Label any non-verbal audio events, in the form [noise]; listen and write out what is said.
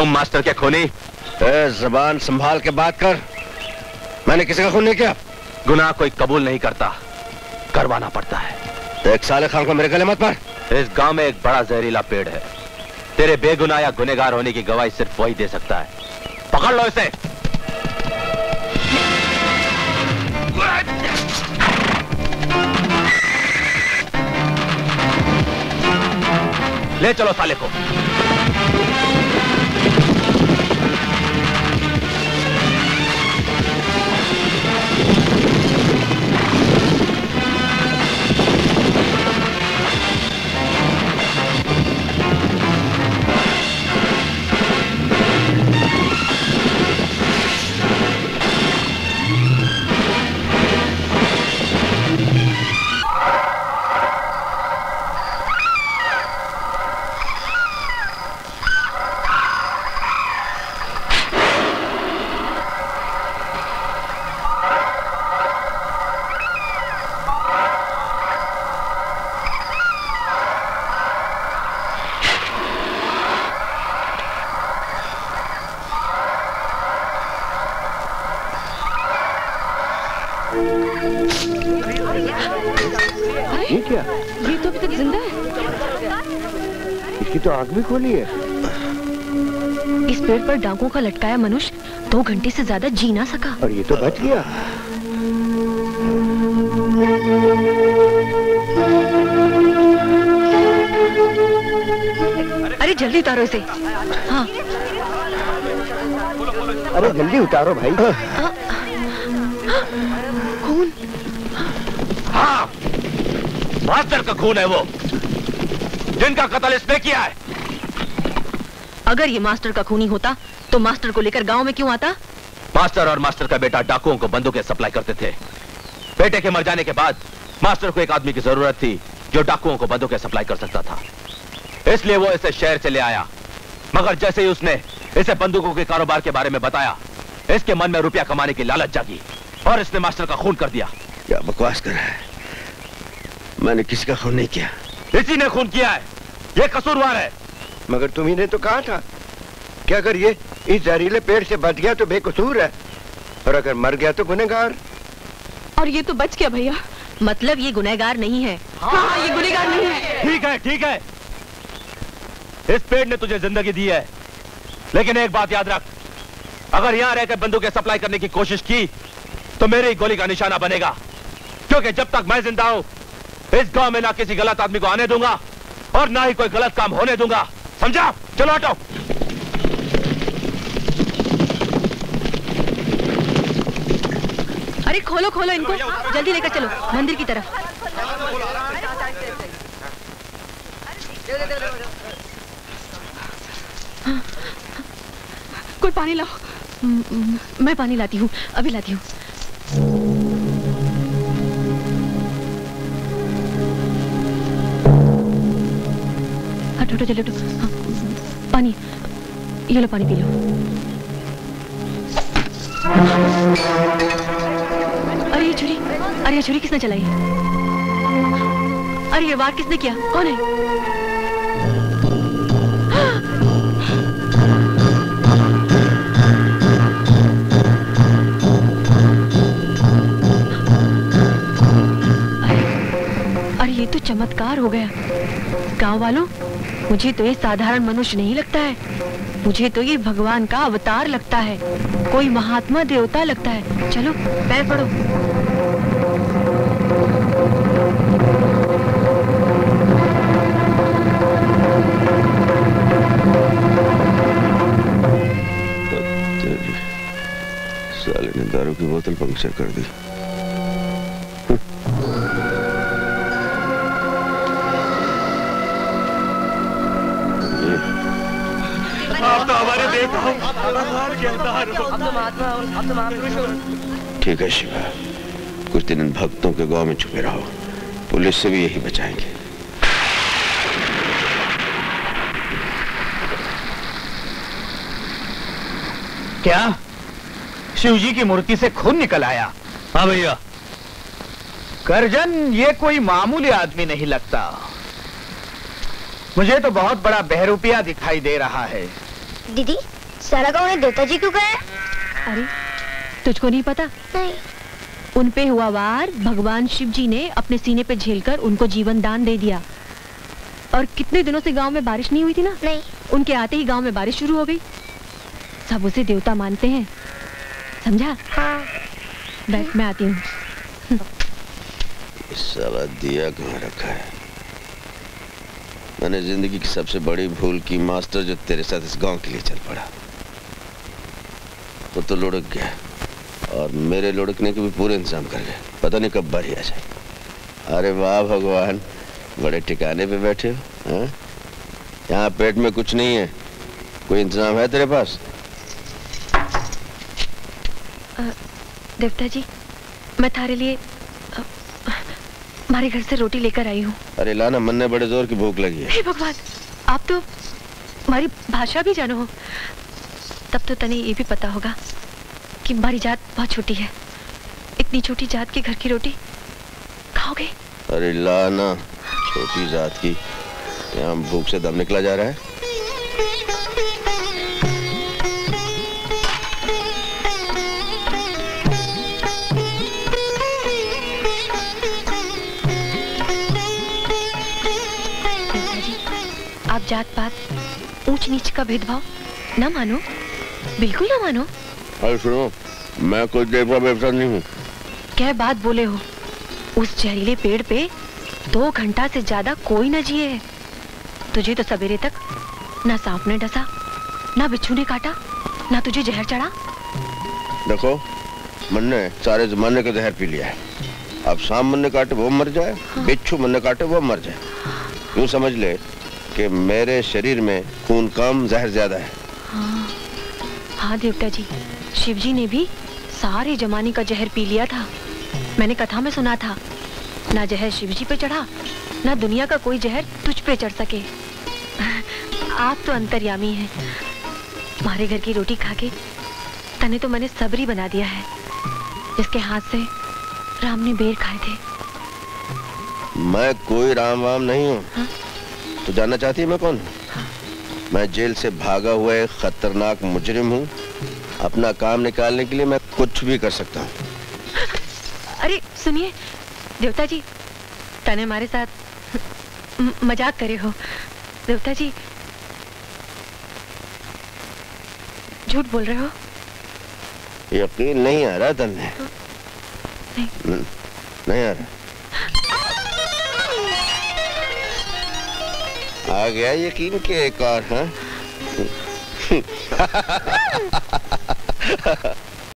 तुम मास्टर के खूनी? जबान संभाल के बात कर। मैंने किसी का खून नहीं किया। गुनाह कोई कबूल नहीं करता। करवाना पड़ता है। एक साले खान को मेरे गले मत मार। इस गाँव में एक बड़ा जहरीला पेड़ है। तेरे बेगुनाह या गुनेगार होने की गवाही सिर्फ़ वही दे सकता है। पकड़ लो इसे। ले चलो साले को। ये क्या? ये तो अभी तक ज़िंदा है। इसकी तो आँख भी खोली है। इस पेड़ पर डांकों का लटकाया मनुष्य दो घंटे से ज़्यादा जी ना सका। और ये तो बच गया। अरे जल्दी उतारो इसे। हाँ। अरे जल्दी उतारो भाई। खून हाँ। मास्टर का खून है वो। जिनका कत्ल इसने किया है। अगर ये मास्टर का खूनी होता तो मास्टर को लेकर गाँव में क्यों आता? मास्टर और मास्टर का बेटा डाकुओं को बंदूकें सप्लाई करते थे। बेटे के मर जाने के बाद मास्टर को एक आदमी की ज़रूरत थी जो डाकुओं को बंदूकें सप्लाई कर सकता था। इसलिए वो इसे शहर से ले आया। मगर जैसे ही उसने इसे बंदूकों के कारोबार के बारे में बताया इसके मन में रुपया कमाने की लालच जागी। और इसने मास्टर का खून कर दिया। क्या बकवास कर रहा है? मैंने किसी का खून नहीं किया। इसी ने खून किया है। ये कसूरवार है। मगर तुम्ही ने तो कहा था कि अगर ये इस जहरीले पेड़ से बच गया तो बेकसूर है और अगर मर गया तो गुनेगार और ये तो बच गया भैया। मतलब ये गुनहगार नहीं है। हाँ, हाँ ये गुनहगार नहीं है। ठीक है ठीक है। इस पेड़ ने तुझे ज़िंदगी दी है। लेकिन एक बात याद रख। अगर यहाँ रहकर बंदूकें सप्लाई करने की कोशिश की तो मेरी गोली का निशाना बनेगा। क्योंकि जब तक मैं ज़िंदा हूँ इस गाँव में ना किसी गलत आदमी को आने दूँगा और ना ही कोई गलत काम होने दूँगा। समझा? चलो हटो। अरे खोलो खोलो इनको। जल्दी लेकर चलो मंदिर की तरफ़। कोई पानी लाओ। मैं पानी लाती हूँ अभी लाती हूँ। चलो हाँ, पानी ये लो पानी पी लो। अरे ये छुरी अरे ये छुरी किसने चलाई? अरे ये वार किसने किया? कौन है? ये तो चमत्कार हो गया। गाँव वालों मुझे तो ये साधारण मनुष्य नहीं लगता है। मुझे तो ये भगवान का अवतार लगता है। कोई महात्मा देवता लगता है। चलो, पैर ने दारू की बोतल पंक्चर कर दी। ठीक है शिवा कुछ दिन इन भक्तों के गाँव में छुपे रहो। पुलिस से भी यही बचाएँगे। क्या? शिवजी की मूर्ति से खून निकल आया। हाँ भैया। करजन ये कोई मामूली आदमी नहीं लगता। मुझे तो बहुत बड़ा बहरूपिया दिखाई दे रहा है। दीदी सारा गाँव ने देवता जी क्यों कहा? अरे तुझको नहीं पता? नहीं। उन पे हुआ वार भगवान शिव जी ने अपने सीने पे झेलकर उनको जीवन दान दे दिया। और कितने दिनों से गाँव में बारिश नहीं हुई थी ना? नहीं। उनके आते ही गाँव में बारिश शुरू हो गई। सब उसे देवता मानते हैं। समझा? हाँ। बैठ मैं आती हूँ। दिया कहाँ रखा है? मैंने ज़िंदगी की सबसे बड़ी भूल की मास्टर जो तेरे साथ इस गाँव के लिए चल पड़ा। वो तो लुढ़क गया और मेरे लुढ़कने के भी पूरे इंतज़ाम कर गए पता नहीं कब बारी आ जाए। अरे वाह भगवान, बड़े ठिकाने पे बैठे हो? यहाँ पेट में कुछ नहीं है। कोई इंतज़ाम है तेरे पास? देवता जी, मैं थारे लिए हमारे घर से रोटी लेकर आई हूँ। अरे लाना मन ने बड़े ज़ोर की भूख लगी है। हे भगवान आप तो हमारी भाषा भी जानो। हो तब तो तने ये भी पता होगा कि हमारी जात बहुत छोटी है। इतनी छोटी जात की घर की रोटी खाओगे? अरे लाना छोटी जात की यहाँ भूख से दम निकला जा रहा है। जात पात ऊंच नीच का भेदभाव न मानो? बिल्कुल ना मानो। अरे सुनो मैं कोई देखा व्यवसाय नहीं हूँ। क्या बात बोले हो? उस जहरीले पेड़ पे दो घंटा से ज़्यादा कोई न जिए। है तुझे तो सवेरे तक ना सांप ने डसा ना बिच्छू ने काटा ना तुझे जहर चढ़ा। देखो मन ने सारे जमाने का जहर पी लिया है। अब शाम मन ने काटे वो मर जाए हाँ। बिच्छू मन ने काटे वो मर जाए। यूँ समझ ले कि मेरे शरीर में खून कम जहर ज़्यादा है। हाँ। हाँ देवता जी। शिवजी ने भी सारे जमाने का जहर पी लिया था। मैंने कथा में सुना था ना जहर शिवजी पे चढ़ा ना दुनिया का कोई जहर तुझ पे चढ़ सके। आप तो अंतर्यामी हैं। हमारे घर की रोटी खा के तने तो मैंने सबरी बना दिया है। जिसके हाथ से राम ने बेर खाए थे। मैं कोई राम वाम नहीं हूँ। हाँ? तो जानना चाहती है मैं कौन? हूँ मैं जेल से भागा हुआ एक खतरनाक मुजरिम हूँ। अपना काम निकालने के लिए मैं कुछ भी कर सकता हूँ। अरे सुनिए देवता जी तने हमारे साथ मज़ाक करे हो। देवता जी झूठ बोल रहे हो? यकीन नहीं आ रहा तन्ने। नहीं। हम्म, नहीं आ रहा। आ गया यकीन के एक और हाँ? [laughs] [laughs]